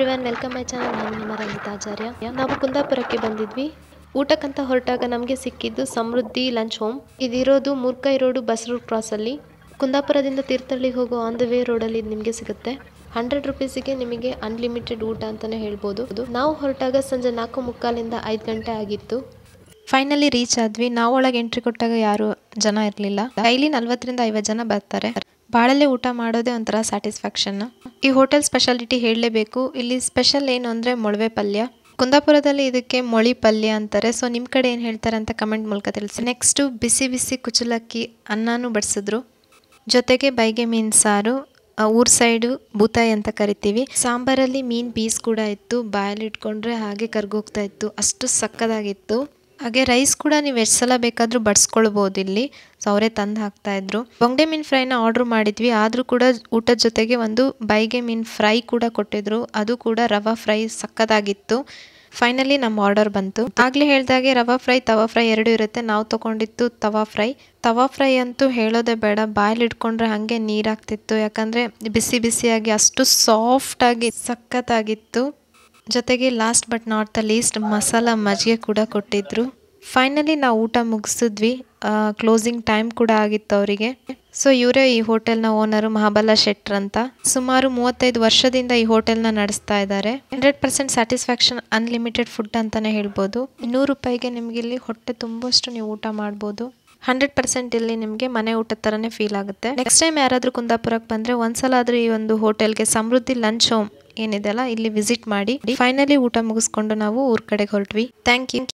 Everyone, welcome my channel. ನಾನು ನಿಮ್ಮ ರಂಜಿತಾಚಾರ್ಯ ನಾವು ಕುಂದಾಪುರಕ್ಕೆ ಬಂದಿದ್ವಿ. ಊಟಕ್ಕಂತ ಹೊರಟಾಗ ನಮಗೆ ಸಿಕ್ಕಿದ್ದು ಸಮೃದ್ಧಿ ಲಂಚ್ ಹೋಮ್. ಇದಿರೋದು ಮೂರ್ಕೈ ರೋಡು ಬಸ್ ರೂಟ್ ಕ್ರಾಸಲ್ಲಿ. ಕುಂದಾಪುರದಿಂದ ತೀರ್ಥಹಳ್ಳಿ ಹೋಗೋ ಆನ್ ದ ವೇ ರೋಡಲ್ಲಿ ಇದು ನಿಮಗೆ ಸಿಗುತ್ತೆ. ಹಂಡ್ರೆಡ್ ರುಪೀಸಿಗೆ ನಿಮಗೆ ಅನ್ಲಿಮಿಟೆಡ್ ಊಟ ಅಂತಲೇ ಹೇಳ್ಬೋದು. ನಾವು ಹೊರಟಾಗ ಸಂಜೆ ನಾಲ್ಕು ಮುಕ್ಕಾಲಿಂದ ಐದು ಗಂಟೆ ಆಗಿತ್ತು. ಫೈನಲಿ ರೀಚ್ ಆದ್ವಿ. ನಾವು ಒಳಗೆ ಎಂಟ್ರಿ ಕೊಟ್ಟಾಗ ಯಾರು ಜನ ಇರಲಿಲ್ಲ. ಡೈಲಿ ನಲ್ವತ್ತರಿಂದ ಐವತ್ತು ಜನ ಬರ್ತಾರೆ. ಬಾಳಲ್ಲೇ ಊಟ ಮಾಡೋದೇ ಒಂಥರ ಸ್ಯಾಟಿಸ್ಫ್ಯಾಕ್ಷನ್ ಈ ಹೋಟೆಲ್ ಸ್ಪೆಷಾಲಿಟಿ ಹೇಳಲೇಬೇಕು. ಇಲ್ಲಿ ಸ್ಪೆಷಲ್ ಏನು ಅಂದರೆ ಮೊಳವೆ ಪಲ್ಯ. ಕುಂದಾಪುರದಲ್ಲಿ ಇದಕ್ಕೆ ಮೊಳಿ ಪಲ್ಯ ಅಂತಾರೆ. ಸೊ ನಿಮ್ಮ ಕಡೆ ಏನು ಹೇಳ್ತಾರೆ ಅಂತ ಕಮೆಂಟ್ ಮೂಲಕ ತಿಳಿಸಿ. ನೆಕ್ಸ್ಟು ಬಿಸಿ ಬಿಸಿ ಕುಚಲಕ್ಕಿ ಅನ್ನನೂ ಬಡಿಸಿದ್ರು. ಜೊತೆಗೆ ಬೈಗೆ ಮೀನು ಸಾರು ಊರ್ ಸೈಡು ಬೂತಾಯಿ ಅಂತ ಕರಿತೀವಿ. ಸಾಂಬಾರಲ್ಲಿ ಮೀನು ಪೀಸ್ ಕೂಡ ಇತ್ತು. ಬಾಯಲ್ಲಿ ಇಟ್ಕೊಂಡ್ರೆ ಹಾಗೆ ಕರ್ಗೋಗ್ತಾ ಇತ್ತು. ಅಷ್ಟು ಸಕ್ಕದಾಗಿತ್ತು. ಹಾಗೆ ರೈಸ್ ಕೂಡ ನೀವು ಎಷ್ಟು ಸಲ ಬೇಕಾದರೂ ಬಡಿಸ್ಕೊಳ್ಬೋದು ಇಲ್ಲಿ. ಸೊ ಅವರೇ ತಂದು ಹಾಕ್ತಾಯಿದ್ರು ಬೊಂಗೆ ಮೀನು ಫ್ರೈನ ಆರ್ಡ್ರ್ ಮಾಡಿದ್ವಿ. ಆದರೂ ಕೂಡ ಊಟದ ಜೊತೆಗೆ ಒಂದು ಬೈಗೆ ಮೀನು ಫ್ರೈ ಕೂಡ ಕೊಟ್ಟಿದ್ರು. ಅದು ಕೂಡ ರವಾ ಫ್ರೈ ಸಕ್ಕದಾಗಿತ್ತು ಫೈನಲಿ ನಮ್ಮ ಆರ್ಡರ್ ಬಂತು. ಆಗಲೇ ಹೇಳಿದಾಗೆ ರವಾ ಫ್ರೈ, ತವಾ ಫ್ರೈ ಎರಡು ಇರುತ್ತೆ. ನಾವು ತೊಗೊಂಡಿತ್ತು ತವಾ ಫ್ರೈ. ತವಾ ಫ್ರೈ ಅಂತೂ ಹೇಳೋದೇ ಬೇಡ. ಬಾಯಲ್ಲಿ ಇಟ್ಕೊಂಡ್ರೆ ಹಾಗೆ ನೀರಾಗ್ತಿತ್ತು ಯಾಕಂದರೆ ಬಿಸಿ ಬಿಸಿಯಾಗಿ ಅಷ್ಟು ಸಾಫ್ಟಾಗಿ ಸಖತ್ತಾಗಿತ್ತು ಜೊತೆಗೆ last but not the least masala ಮಜ್ಜಿಗೆ ಕೂಡ ಕೊಟ್ಟಿದ್ರು. ಫೈನಲಿ ನಾವು ಊಟ ಮುಗಿಸಿದ್ವಿ. ಕ್ಲೋಸಿಂಗ್ ಟೈಮ್ ಕೂಡ ಆಗಿತ್ತು ಅವರಿಗೆ. ಸೊ ಇವರೇ ಈ ಹೋಟೆಲ್ನ ಓನರು ಮಹಾಬಲ ಶೆಟ್ರ್ ಅಂತ. ಸುಮಾರು ಮೂವತ್ತೈದು ವರ್ಷದಿಂದ ಈ ಹೋಟೆಲ್ನ ನಡೆಸ್ತಾ ಇದ್ದಾರೆ. Hundred percent satisfaction unlimited food ಅಂತಾನೆ ಹೇಳ್ಬೋದು. ಇನ್ನೂರು ರೂಪಾಯಿಗೆ ನಿಮ್ಗೆ ಇಲ್ಲಿ ಹೊಟ್ಟೆ ತುಂಬಷ್ಟು ನೀವು ಊಟ ಮಾಡ್ಬೋದು. ಹಂಡ್ರೆಡ್ ಪರ್ಸೆಂಟ್ ಇಲ್ಲಿ ನಿಮಗೆ ಮನೆ ಊಟದ ಥರನೇ ಫೀಲ್ ಆಗುತ್ತೆ. ನೆಕ್ಸ್ಟ್ ಟೈಮ್ ಯಾರಾದರೂ ಕುಂದಾಪುರಕ್ಕೆ ಬಂದರೆ ಒಂದ್ಸಲ ಆದರೂ ಈ ಒಂದು ಹೋಟೆಲ್ಗೆ ಸಮೃದ್ಧಿ ಲಂಚ್ ಹೋಮ್ ಏನಿದೆಲ್ಲ ಇಲ್ಲಿ ವಿಸಿಟ್ ಮಾಡಿ. ಫೈನಲಿ ಊಟ ಮುಗಿಸ್ಕೊಂಡು ನಾವು ಊರ್ ಕಡೆಗೆ ಹೊರಟ್ವಿ. Thank you